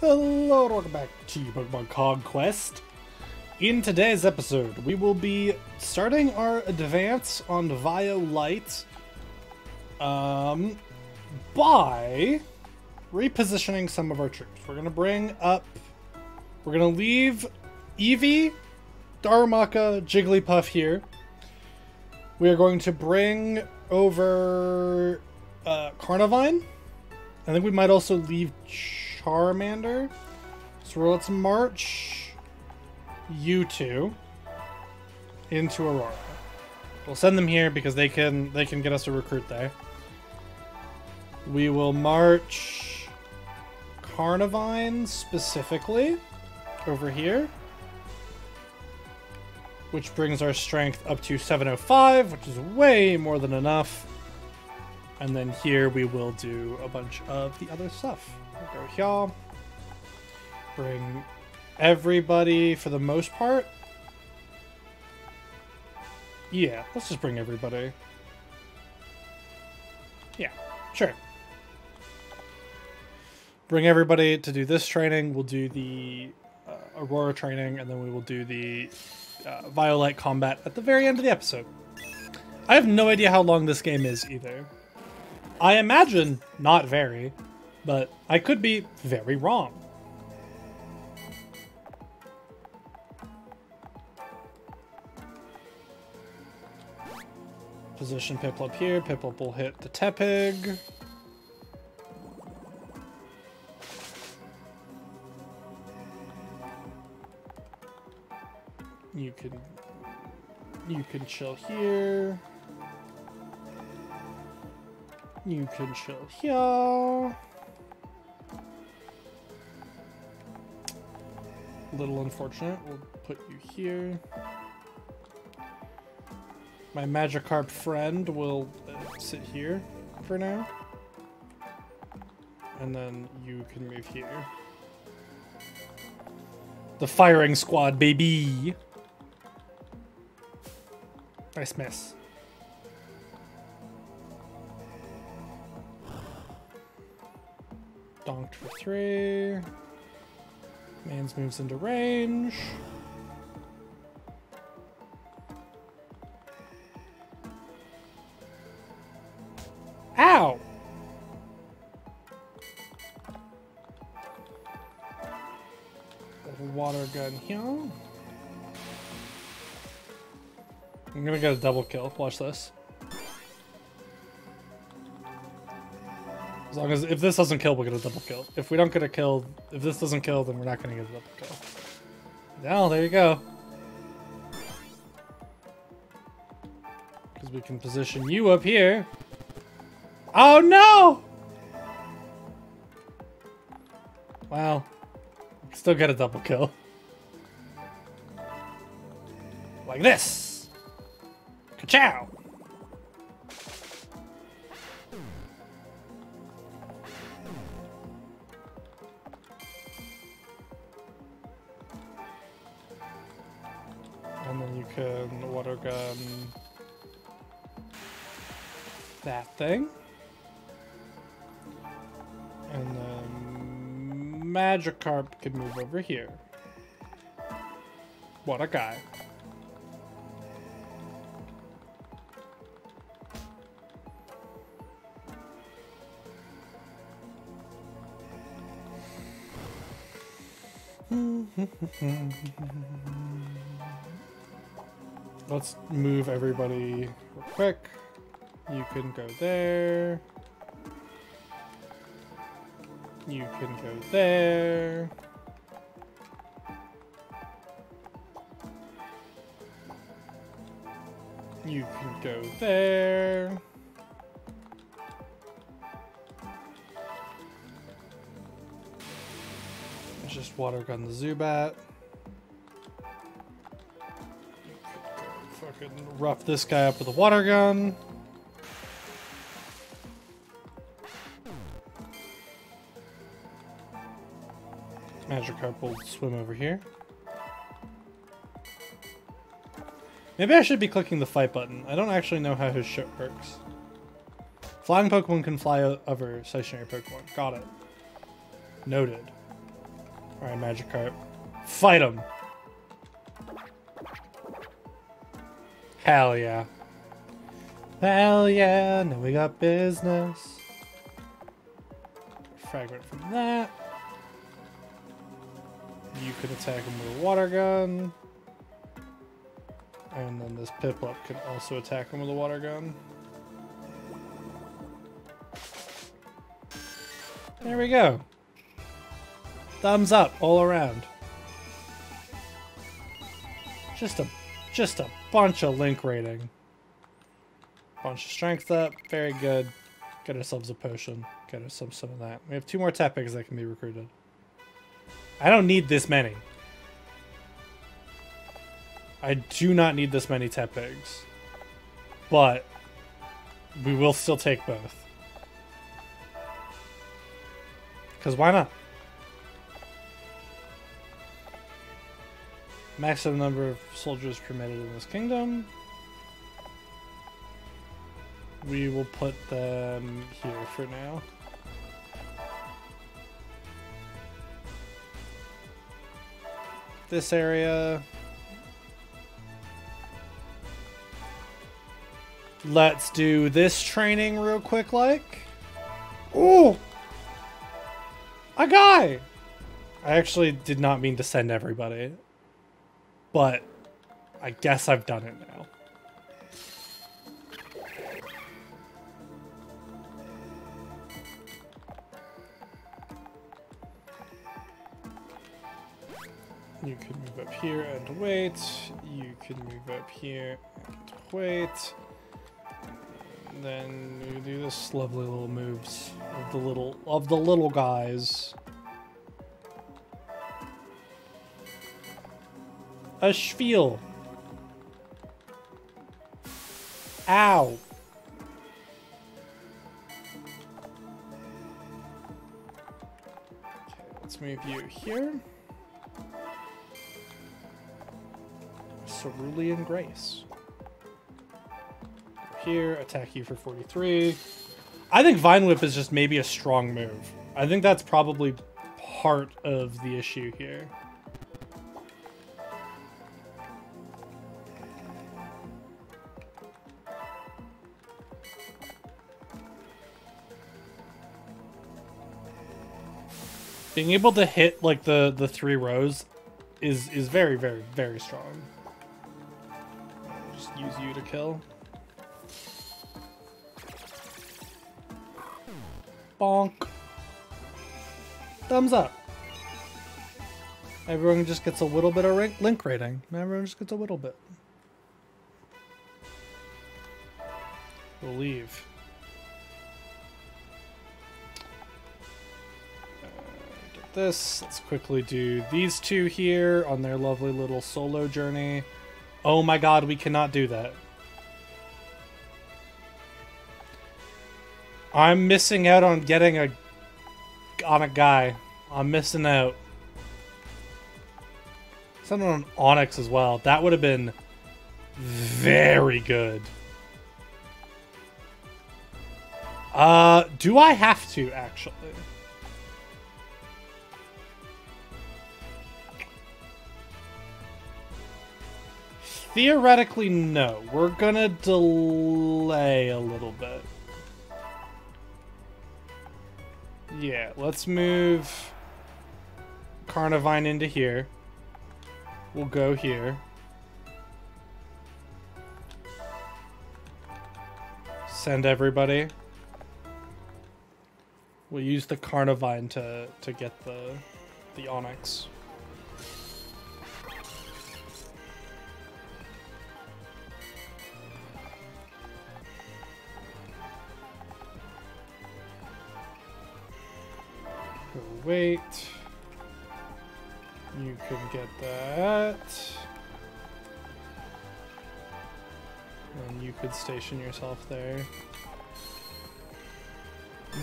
Hello, and welcome back to Pokemon Conquest. In today's episode, we will be starting our advance on Violight um, by repositioning some of our troops. We're going to bring up, we're going to leave Eevee, Darumaka, Jigglypuff here. We are going to bring over uh, Carnivine. I think we might also leave Charmander. So let's march you two into Aurora. We'll send them here because they can they can get us a recruit there. We will march Carnivine specifically over here. Which brings our strength up to 705, which is way more than enough. And then here we will do a bunch of the other stuff. Go here. Bring everybody for the most part. Yeah, let's just bring everybody. Yeah, sure. Bring everybody to do this training. We'll do the uh, Aurora training, and then we will do the uh, Violight combat at the very end of the episode. I have no idea how long this game is either. I imagine not very, but I could be very wrong. Position Piplup here. Piplup will hit the Tepig. You can you can chill here. You can chill here. Little unfortunate. We'll put you here. My Magikarp friend will uh, sit here for now. And then you can move here. The firing squad, baby! Nice miss. Donked for three. Mans moves into range. Ow! Water gun here. I'm gonna get a double kill. Watch this. As long as if this doesn't kill, we'll get a double kill. If we don't get a kill, if this doesn't kill, then we're not gonna get a double kill. Now, there you go. Because we can position you up here. Oh no! Wow. Still get a double kill. Like this. Ka-chow! Thing. And then Magikarp can move over here. What a guy. Let's move everybody real quick. You can go there. You can go there. You can go there. Let's just water gun the Zubat. Fucking rough this guy up with a water gun. Magikarp will swim over here. Maybe I should be clicking the fight button. I don't actually know how his shit works. Flying Pokemon can fly over stationary Pokemon. Got it. Noted. Alright, Magikarp. Fight him! Hell yeah. Hell yeah, now we got business. Fragment from that. Can attack him with a water gun. And then this Piplup can also attack him with a water gun. There we go. Thumbs up all around. Just a just a bunch of link rating. Bunch of strength up, very good. Get ourselves a potion. Get ourselves some of that. We have two more Tepigs that can be recruited. I don't need this many. I do not need this many Tepigs. But we will still take both. Because why not? Maximum number of soldiers permitted in this kingdom. We will put them here for now. This area. Let's do this training real quick, like. Ooh! A guy! I actually did not mean to send everybody. But I guess I've done it now. You can move up here and wait. You can move up here and wait. Then you do this lovely little moves of the little of the little guys. A spiel. Ow. Okay, let's move you here. Cerulean Grace. Here, attack you for 43. I think Vine Whip is just maybe a strong move. I think that's probably part of the issue here. Being able to hit like the the three rows is is very very very strong. You to kill. Bonk. Thumbs up. Everyone just gets a little bit of link rating. Everyone just gets a little bit. We'll leave. this. Let's quickly do these two here on their lovely little solo journey. Oh my god, we cannot do that. I'm missing out on getting a on a guy. I'm missing out. Something on Onix as well. That would have been very good. Uh, do I have to actually? Theoretically, no. We're gonna delay a little bit. Yeah, let's move Carnivine into here. We'll go here. Send everybody. We'll use the Carnivine to, to get the, the Onix. Wait. You can get that. And you could station yourself there.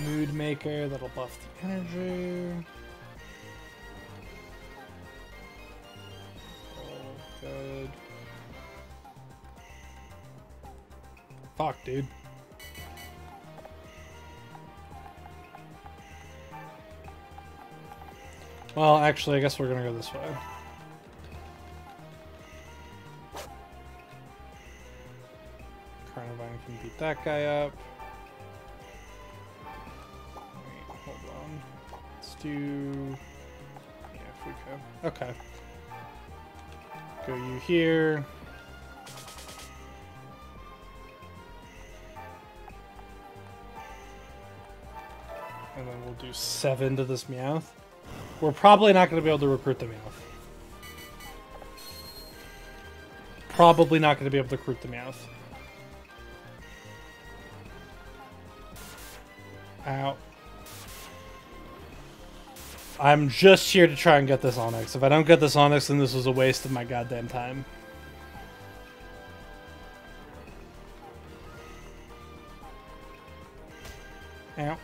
Mood Maker, that'll buff the energy. Oh, good. Fuck, dude. Well, actually, I guess we're gonna go this way. Carnivine can beat that guy up. Wait, hold on. Let's do... Yeah, if we go. Okay. Go you here. And then we'll do seven to this Meowth. We're probably not going to be able to recruit the Meowth. Probably not going to be able to recruit the Meowth. Ow. I'm just here to try and get this Onix. If I don't get this Onix, then this was a waste of my goddamn time. Ow.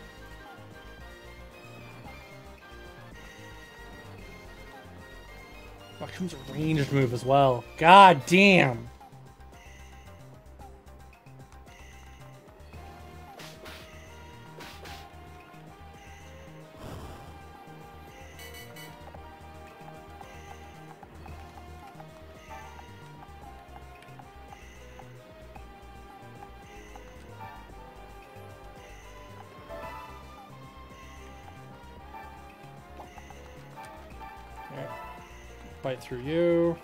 Comes a ranged move as well. God damn. Through you.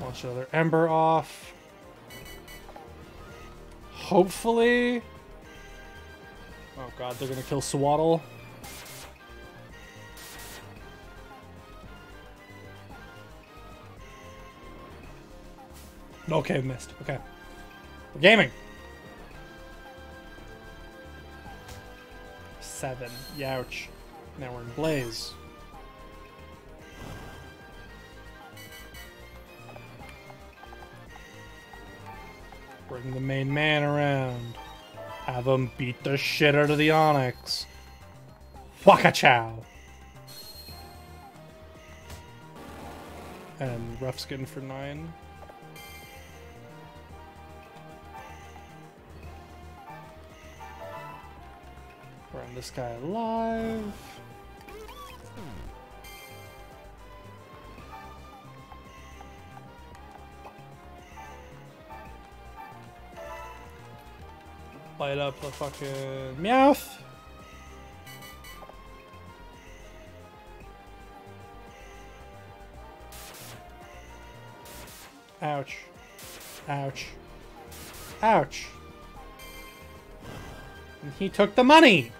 Launch another Ember off. Hopefully... Oh god, they're gonna kill Sewaddle. Okay, missed. Okay. We're gaming. Seven. Youch. Now we're in Blaze. Bring the main man around. Have him beat the shit out of the Onix. Waka chow. And rough skin for nine. This guy alive. Light up the fucking Meowth. Ouch. Ouch. Ouch. And he took the money!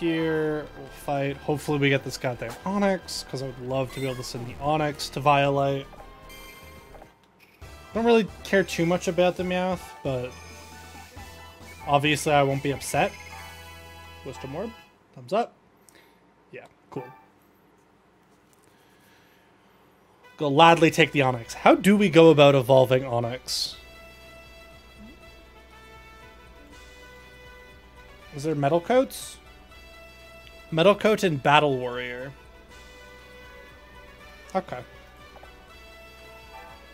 Here, we'll fight. Hopefully we get this goddamn Onix, because I would love to be able to send the Onix to Violight. Don't really care too much about the Meowth, but obviously I won't be upset. Wisdom Orb, thumbs up. Yeah, cool. Gladly take the Onix. How do we go about evolving Onyx? Is there Metal Coats? Metal Coat and Battle Warrior. Okay.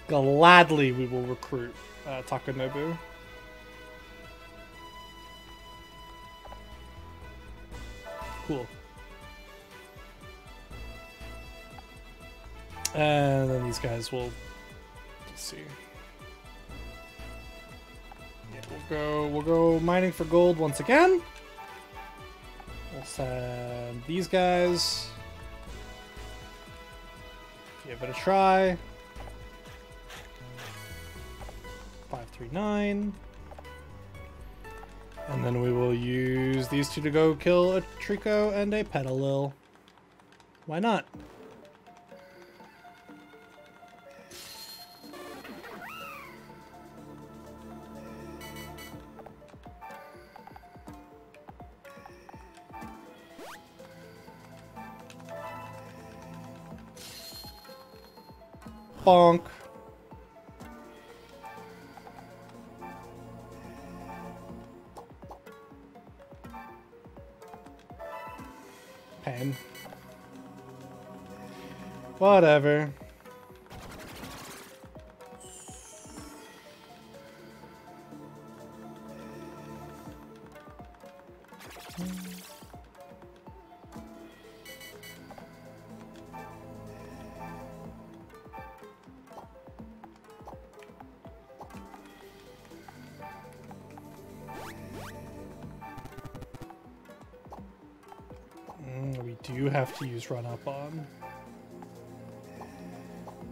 Gladly we will recruit uh, Takanobu. Cool. And then these guys will let's see. Yeah, we'll go we'll go mining for gold once again. Send uh, these guys. Give it a try. Five three nine. And then we will use these two to go kill a Trico and a Petilil. Why not? Bonk. Pen. Whatever. To use run up on.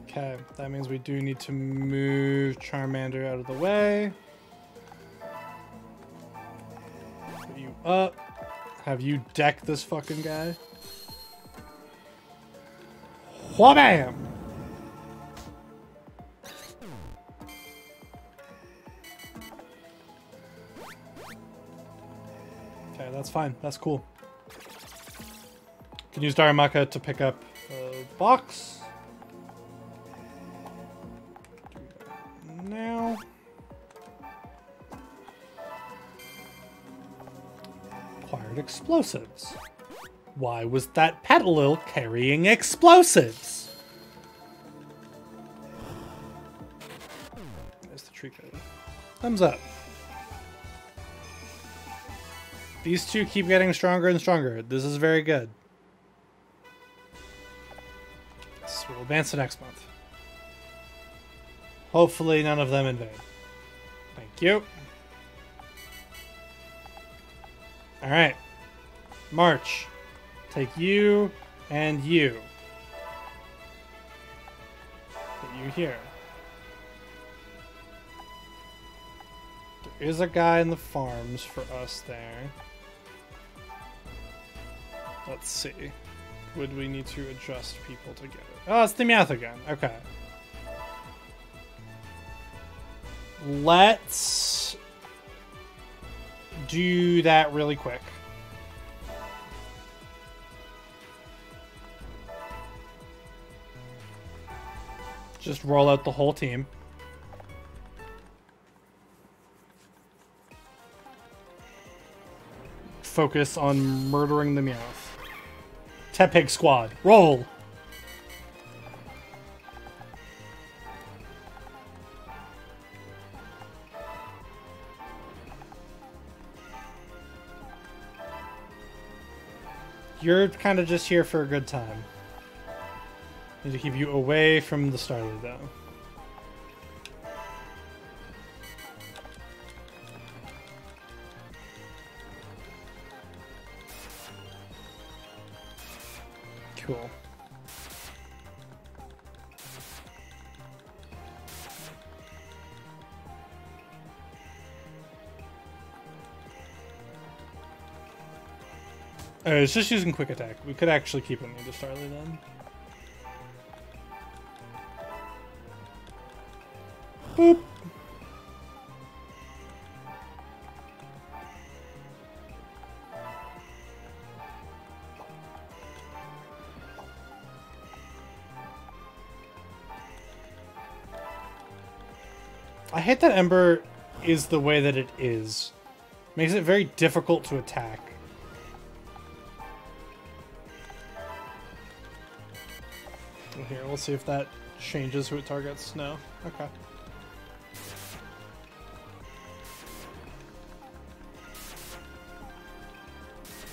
Okay, that means we do need to move Charmander out of the way. Put you up. Have you deck this fucking guy. Whabam! Okay, that's fine. That's cool. Can use Darumaka to pick up a box. Now. Acquired explosives. Why was that Petilil carrying explosives? There's the tree code. Thumbs up. These two keep getting stronger and stronger. This is very good. Advance to next month. Hopefully none of them in vain. Thank you. Alright. March. Take you and you. Put you here. There is a guy in the farms for us there. Let's see. Would we need to adjust people together? Oh, it's the math again. Okay. Let's do that really quick. Just roll out the whole team. Focus on murdering the Meowth. Tepig squad, roll! You're kind of just here for a good time. Need to keep you away from the starter, though. Uh, it's just using quick attack. We could actually keep him into Starly then. Boop. I hate that Ember is the way that it is. Makes it very difficult to attack. Here, we'll see if that changes who it targets. No. Okay.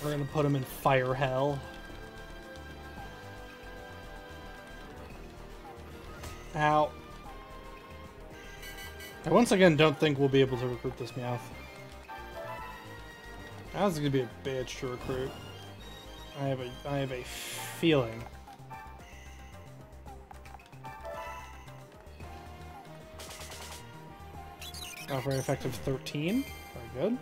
We're gonna put him in fire hell. Ow. I once again don't think we'll be able to recruit this Meowth. That's gonna be a bitch to recruit. I have a I have a feeling. Very effective 13. Very good.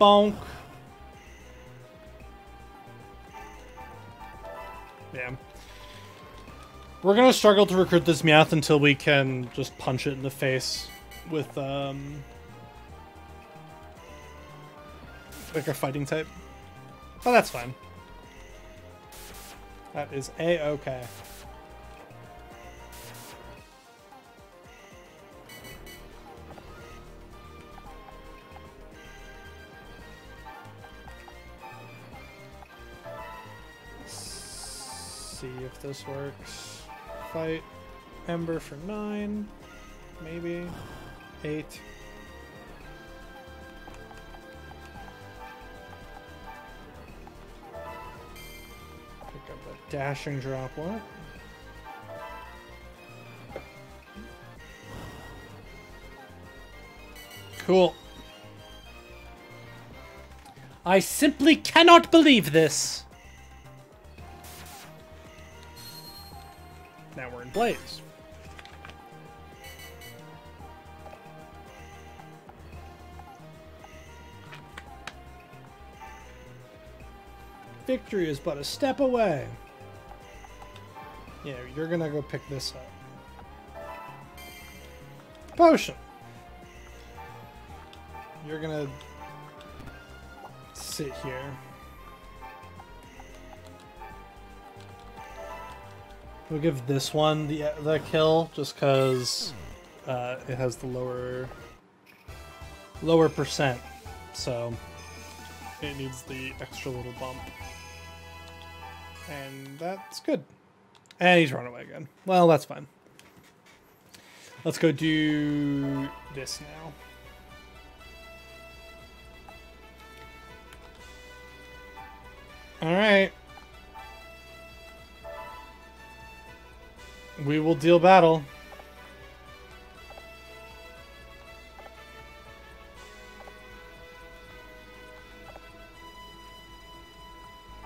Bonk. Yeah. We're gonna struggle to recruit this Meowth until we can just punch it in the face with, um... Like a fighting type. But that's fine. That is a-okay. This works. Fight Ember for nine, maybe eight. Pick up a dashing droplet. Cool. I simply cannot believe this. Blaze. Victory is but a step away. Yeah, you're gonna go pick this up. Potion. You're gonna sit here. We'll give this one the the kill just because uh, it has the lower lower percent, so it needs the extra little bump, and that's good. And he's run away again. Well, that's fine. Let's go do this now. All right. We will deal battle.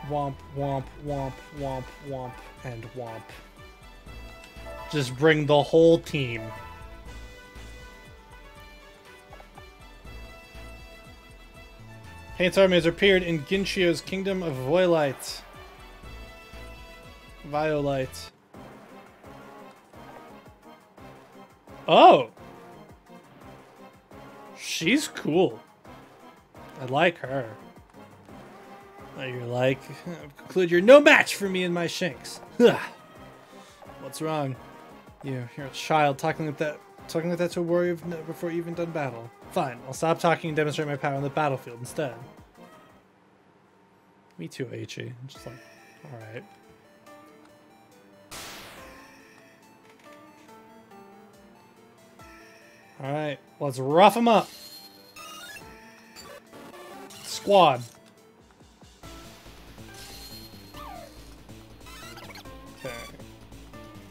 Womp, womp, womp, womp, womp, and womp. Just bring the whole team. Paint's army has appeared in Ginchiyo's Kingdom of Voilite. Violight. Oh! She's cool. I like her. You're like, I've you're no match for me and my Shinx. What's wrong? You, you're a child talking like that, talking like that to a warrior before you even done battle. Fine, I'll stop talking and demonstrate my power on the battlefield instead. Me too, Aichi. I'm just like, alright. Alright, let's rough them up. Squad. Okay.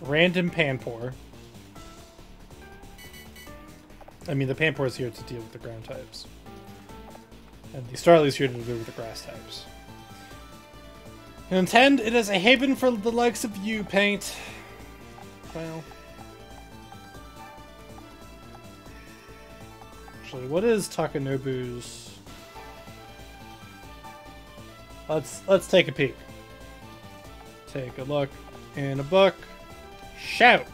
Random Panpour. I mean, the Panpour is here to deal with the ground types. And the Starly is here to deal with the grass types. You intend it as a haven for the likes of you, Paint. Well. Actually, what is Takanobu's... Let's let's take a peek. Take a look in a book. Shout!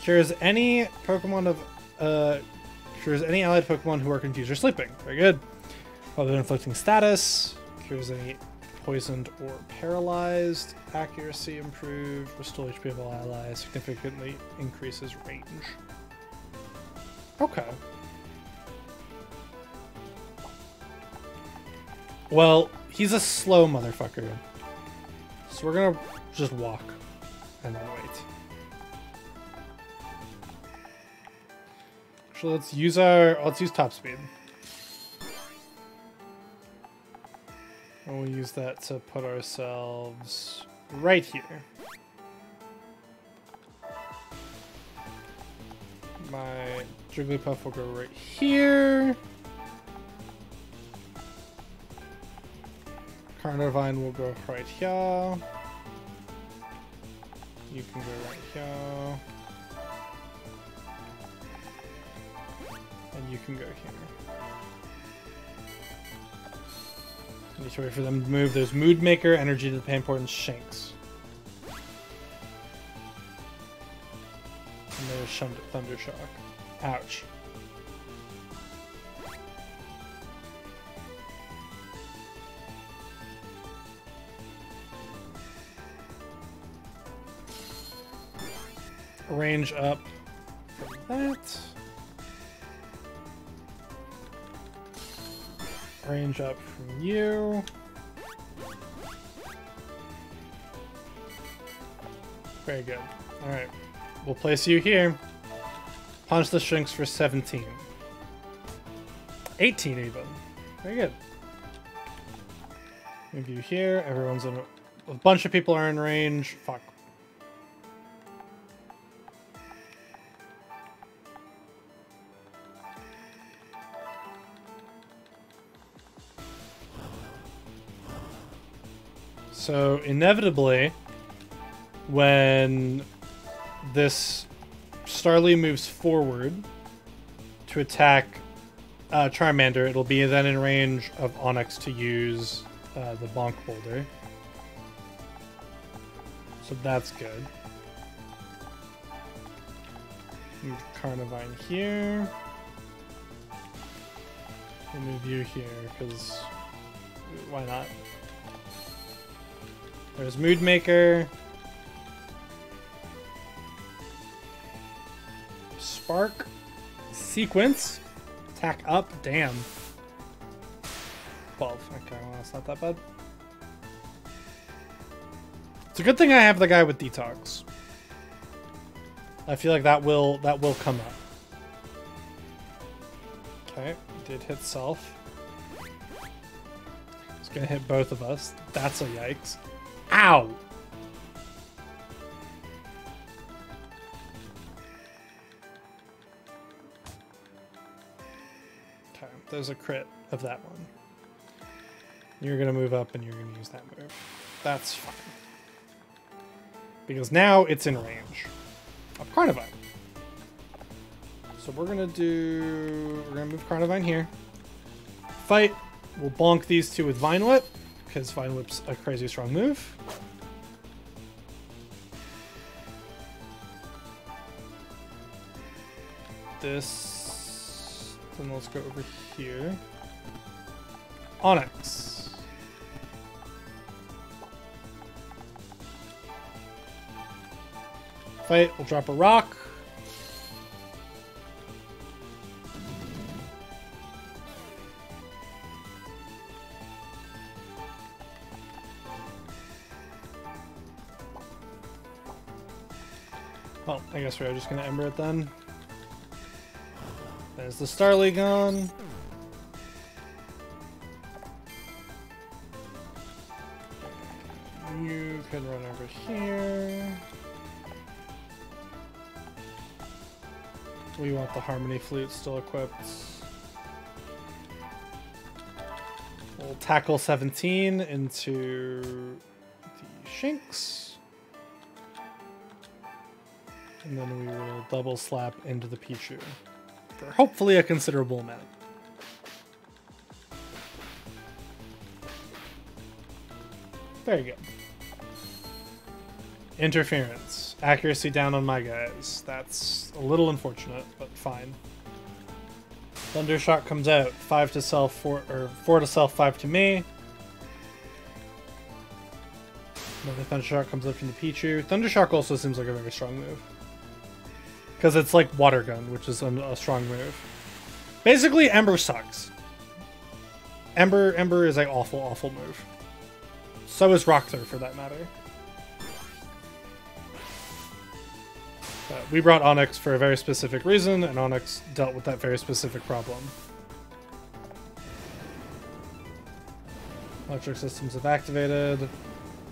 Cures any Pokemon of uh cures any allied Pokemon who are confused or sleeping. Very good. Other inflicting status. Cures any poisoned or paralyzed. Accuracy improved. Restore HP of all allies. Significantly increases range. Okay. Well, he's a slow motherfucker. So we're gonna just walk and then wait. Actually, let's use our let's use top speed. And we'll use that to put ourselves right here. My Jigglypuff will go right here. Carnivine will go right here. You can go right here. And you can go here. I Need to wait for them to move. There's Mood Maker, Energy to the Panpour, and Shinx. There's Shund Thundershock. Ouch. Range up that. Range up from you. Very good. Alright. We'll place you here. Punch the Shinx for 17. 18 even. Very good. Move you here. Everyone's in... A, a bunch of people are in range. Fuck. So, inevitably, when this Starly moves forward to attack uh, Charmander, it'll be then in range of Onix to use uh, the Bonk Boulder. So that's good. Move Carnivine here. We'll move you here, because why not? There's Moodmaker. Spark. Sequence. Attack up. Damn. 12. Okay, well, that's not that bad. It's a good thing I have the guy with detox. I feel like that will that will come up. Okay, did hit self. It's gonna hit both of us. That's a yikes. Ow! There's a crit of that one. You're gonna move up and you're gonna use that move. That's fine. Because now it's in range of Carnivine. So we're gonna do... We're gonna move Carnivine here. Fight. We'll bonk these two with Vine Whip because Vine Whip's a crazy strong move. This... Then let's go over here. Onix. Fight, we'll drop a rock. Well, I guess we're just gonna Ember it then. There's the Starly gone. You can run over here. We want the Harmony Flute still equipped. We'll tackle 17 into the Shinx. And then we will double slap into the Pichu. Hopefully a considerable amount. Very good. Interference. Accuracy down on my guys. That's a little unfortunate, but fine. Thundershock comes out. Five to self, four or four to self, five to me. Another Thundershock comes up from the Pichu. Thundershock also seems like a very strong move. Because it's like Water Gun, which is a, a strong move. Basically, Ember sucks. Ember Ember is an awful, awful move. So is Rock for that matter. But we brought Onix for a very specific reason, and Onix dealt with that very specific problem. Electric systems have activated.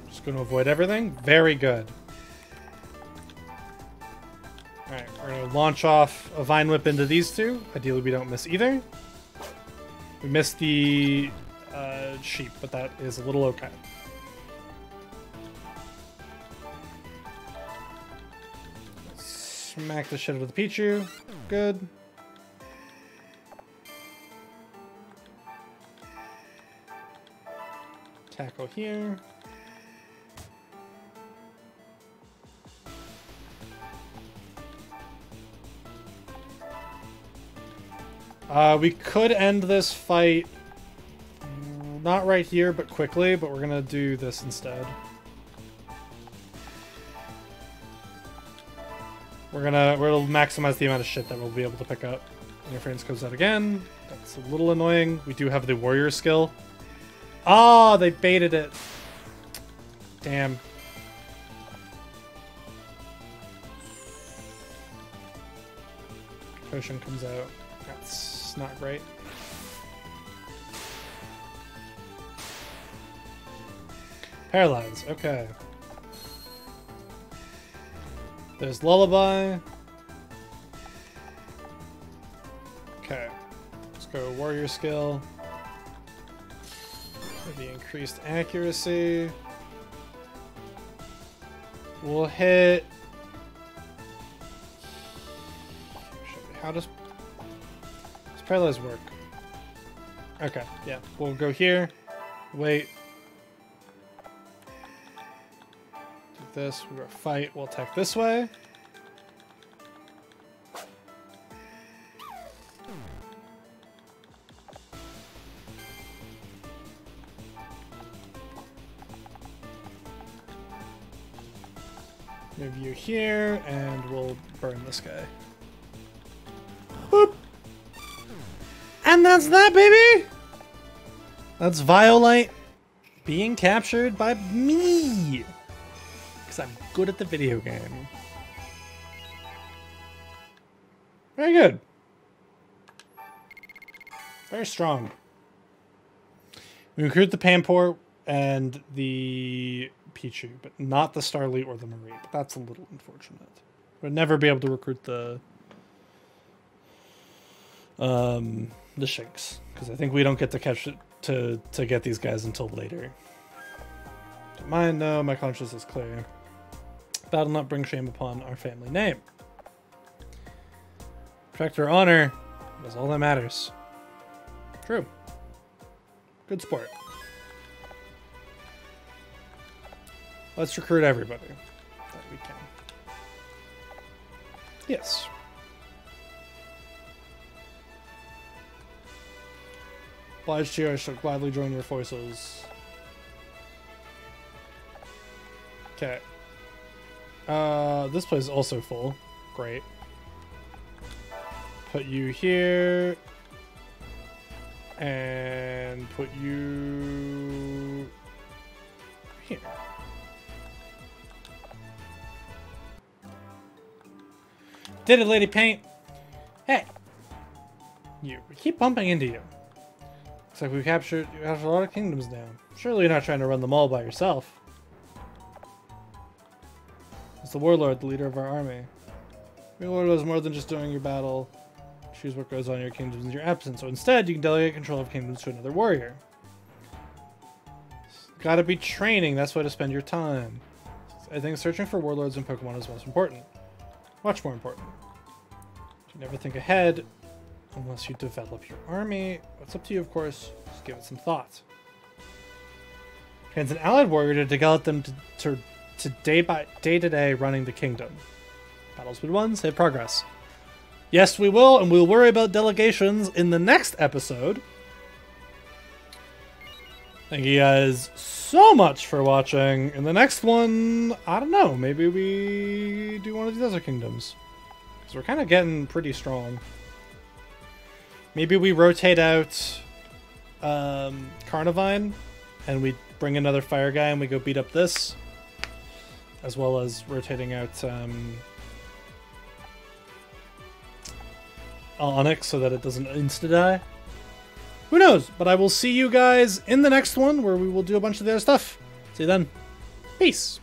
Just going to avoid everything. Very good. Alright, we're to launch off a Vine Whip into these two. Ideally, we don't miss either. We missed the uh, sheep, but that is a little okay. Smack the shit out of the Pichu. Good. Tackle here. Uh, we could end this fight mm, not right here, but quickly, but we're gonna do this instead. We're gonna we're gonna maximize the amount of shit that we'll be able to pick up. Interference goes out again. That's a little annoying. We do have the warrior skill. Ah, oh, they baited it. Damn. Potion comes out. That's not great. Paralyze, okay. There's Lullaby. Okay. Let's go Warrior Skill. The increased accuracy. We'll hit... How does... Paralyze work? Okay, yeah. We'll go here. Wait. This. We're gonna fight. We'll attack this way. Move you here, and we'll burn this guy. And that's that, baby! That's Violight being captured by me! Because I'm good at the video game. Very good. Very strong. We recruit the Panpour and the Pichu, but not the Starly or the Marie. But that's a little unfortunate. We'd never be able to recruit the um, the Shinx because I think we don't get to catch it to to get these guys until later. Don't mind, no, my conscience is clear. That'll not bring shame upon our family name. Protect our honor is all that matters. True. Good sport. Let's recruit everybody that we can. Yes. Obliged to, I shall gladly join your forces. Okay. Uh, this place is also full. Great. Put you here. And put you here. Did it, Lady Paint? Hey! You. We keep bumping into you. Looks like we've captured, you have a lot of kingdoms now. Surely you're not trying to run them all by yourself. It's the warlord, the leader of our army. Your warlord is more than just doing your battle. Choose what goes on in your kingdoms in your absence. So instead, you can delegate control of kingdoms to another warrior. Gotta be training, that's why to spend your time. I think searching for warlords in Pokemon is most important. Much more important. You never think ahead unless you develop your army. It's up to you, of course. Just give it some thought. Trains an allied warrior to develop them to, to, to day by day to day running the kingdom. Battles been won, save progress. Yes, we will, and we'll worry about delegations in the next episode. Thank you guys so much for watching. In the next one, I don't know, maybe we do one of these other kingdoms. Because we're kind of getting pretty strong. Maybe we rotate out um, Carnivine, and we bring another fire guy and we go beat up this. As well as rotating out um, Onix so that it doesn't insta-die. Who knows? But I will see you guys in the next one where we will do a bunch of the other stuff. See you then. Peace.